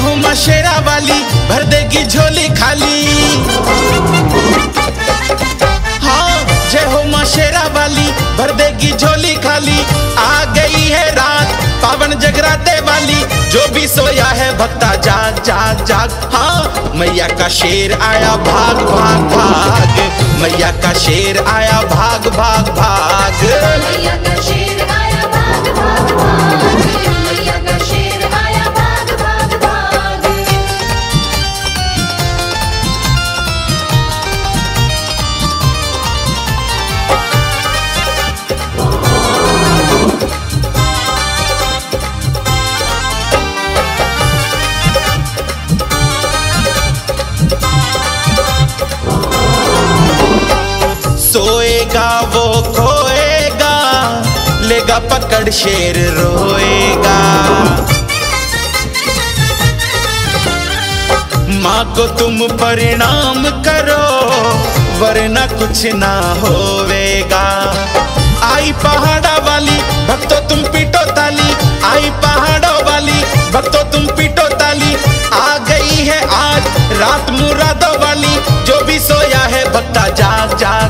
माँ शेरा वाली, भर देगी झोली खाली। हाँ जय हो माँ शेरा वाली, भर देगी झोली खाली। आ गई है रात, पावन जगराते वाली, जो भी सोया है भक्ता, जाग जाग जाग। हाँ मैया का शेर आया भाग भाग भाग। मैया का शेर आया भाग भाग भाग। सोएगा, वो खोएगा, लेगा पकड़ शेर रोएगा। माँ को तुम परिणाम करो, वरना कुछ ना होवेगा। आई पहाड़ा वाली, भक्तों तुम पीटो ताली। आई पहाड़ों वाली, भक्तों तुम पीटो ताली। आ गई है आज रात मुरादों वाली, जो भी सोया है, भक्ता जाग जाग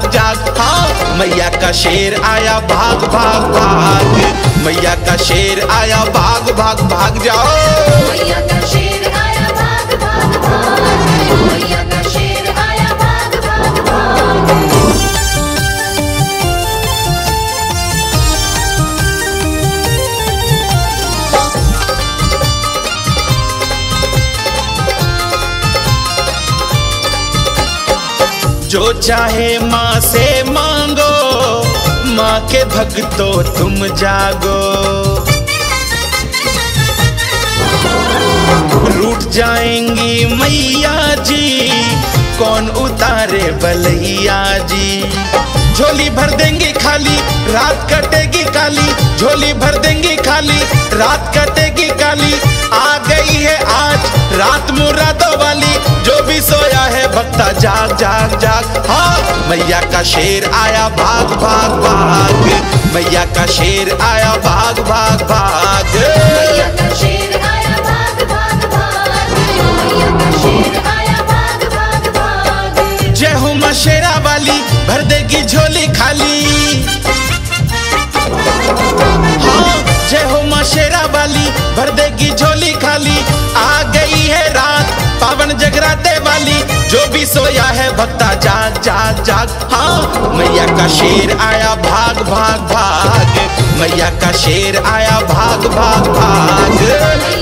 मैया का शेर आया भाग भाग भाग। मैया का शेर आया भाग भाग भाग जाओ। मैया का शेर आया भाग भाग भाग। मैया का शेर आया भाग भाग भाग। जो चाहे माँ से मांगो माँ के भक्तों, तुम जागो। रूठ जाएँगी मैया जी, कौन उतारे बलैया जी? झोली भर देंगी खाली, रात कटेगी काली। झोली भर देंगी खाली, रात कटेगी काली। आ गई है आज, रात मुरादों जाग जाग जाग। हाँ मैया का शेर आया भाग भाग भाग। मैया का शेर आया भाग भाग भाग। मैया का शेर आया भाग भाग भाग। मैया का शेर आया भाग भाग भाग। जय हो माँ शेरा वाली भर देगी झोली खाली। भक्ता, जाग जाग जाग। हाँ मैया का शेर आया भाग भाग भाग। मैया का शेर आया भाग भाग भाग।